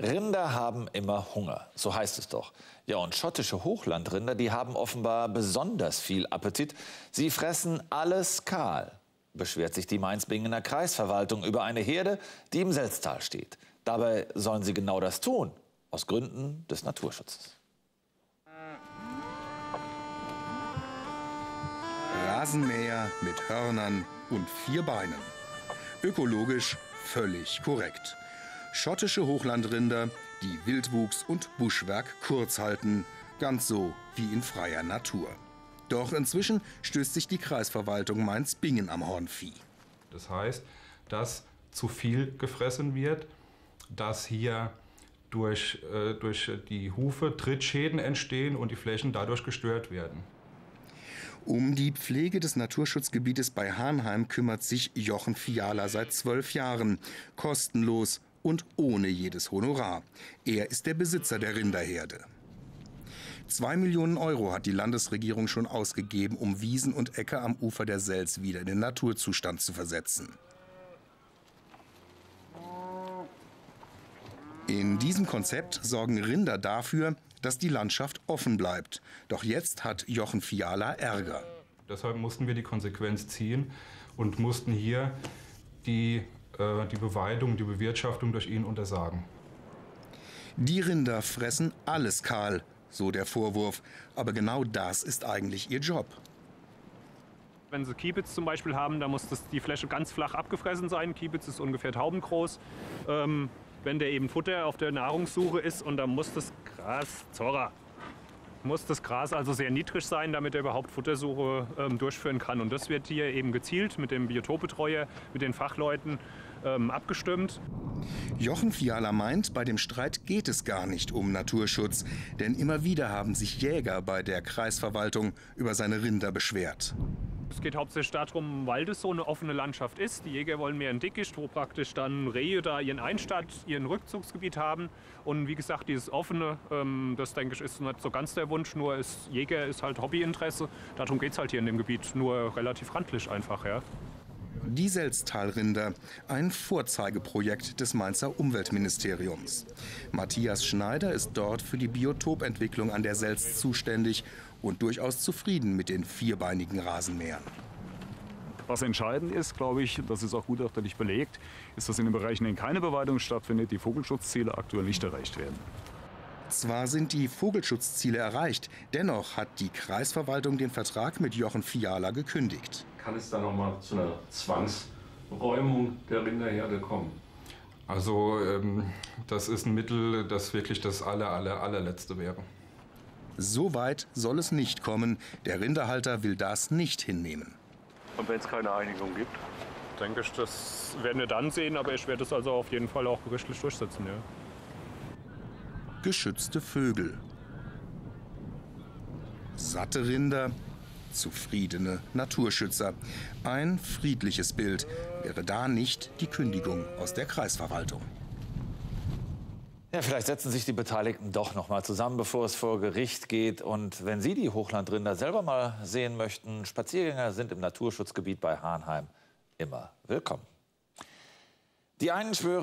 Rinder haben immer Hunger, so heißt es doch. Ja, und schottische Hochlandrinder, die haben offenbar besonders viel Appetit. Sie fressen alles kahl, beschwert sich die Mainz-Bingener Kreisverwaltung über eine Herde, die im Selztal steht. Dabei sollen sie genau das tun, aus Gründen des Naturschutzes. Rasenmäher mit Hörnern und vier Beinen. Ökologisch völlig korrekt. Schottische Hochlandrinder, die Wildwuchs und Buschwerk kurz halten, ganz so wie in freier Natur. Doch inzwischen stößt sich die Kreisverwaltung Mainz-Bingen am Hornvieh. Das heißt, dass zu viel gefressen wird, dass hier durch, äh, durch die Hufe Trittschäden entstehen und die Flächen dadurch gestört werden. Um die Pflege des Naturschutzgebietes bei Hahnheim kümmert sich Jochen Fiala seit zwölf Jahren. Kostenlos und ohne jedes Honorar. Er ist der Besitzer der Rinderherde. Zwei Millionen Euro hat die Landesregierung schon ausgegeben, um Wiesen und Äcker am Ufer der Sels wieder in den Naturzustand zu versetzen. In diesem Konzept sorgen Rinder dafür, dass die Landschaft offen bleibt. Doch jetzt hat Jochen Fiala Ärger. Deshalb mussten wir die Konsequenz ziehen und mussten hier die, äh, die Beweidung, die Bewirtschaftung durch ihn untersagen. Die Rinder fressen alles kahl, so der Vorwurf. Aber genau das ist eigentlich ihr Job. Wenn Sie Kiebitz zum Beispiel haben, dann muss das, die Fläche ganz flach abgefressen sein. Kiebitz ist ungefähr taubengroß. Ähm, wenn der eben Futter auf der Nahrungssuche ist und dann muss das Gras, Zora, muss das Gras also sehr niedrig sein, damit er überhaupt Futtersuche ähm, durchführen kann. Und das wird hier eben gezielt mit dem Biotopbetreuer, mit den Fachleuten ähm, abgestimmt. Jochen Fiala meint, bei dem Streit geht es gar nicht um Naturschutz. Denn immer wieder haben sich Jäger bei der Kreisverwaltung über seine Rinder beschwert. Es geht hauptsächlich darum, weil das so eine offene Landschaft ist. Die Jäger wollen mehr ein Dickicht, wo praktisch dann Rehe da ihren Einstand, ihren Rückzugsgebiet haben. Und wie gesagt, dieses offene, ähm, das denke ich, ist nicht so ganz der Wunsch. Nur ist Jäger ist halt Hobbyinteresse. Darum geht es halt hier in dem Gebiet. Nur relativ randlich einfach, ja. Die Selztalrinder, ein Vorzeigeprojekt des Mainzer Umweltministeriums. Matthias Schneider ist dort für die Biotopentwicklung an der Selz zuständig und durchaus zufrieden mit den vierbeinigen Rasenmähern. Was entscheidend ist, glaube ich, das ist auch gutachterlich belegt, ist, dass in den Bereichen, in denen keine Beweidung stattfindet, die Vogelschutzziele aktuell nicht erreicht werden. Zwar sind die Vogelschutzziele erreicht, dennoch hat die Kreisverwaltung den Vertrag mit Jochen Fiala gekündigt. Kann es da noch mal zu einer Zwangsräumung der Rinderherde kommen? Also ähm, das ist ein Mittel, das wirklich das aller, aller, allerletzte wäre. So weit soll es nicht kommen. Der Rinderhalter will das nicht hinnehmen. Und wenn es keine Einigung gibt? Denke ich, das werden wir dann sehen, aber ich werde es also auf jeden Fall auch gerichtlich durchsetzen, ja geschützte Vögel. Satte Rinder, zufriedene Naturschützer. Ein friedliches Bild. Wäre da nicht die Kündigung aus der Kreisverwaltung? Ja, vielleicht setzen sich die Beteiligten doch noch mal zusammen, bevor es vor Gericht geht. Und wenn Sie die Hochlandrinder selber mal sehen möchten, Spaziergänger sind im Naturschutzgebiet bei Hahnheim immer willkommen. Die einen schwören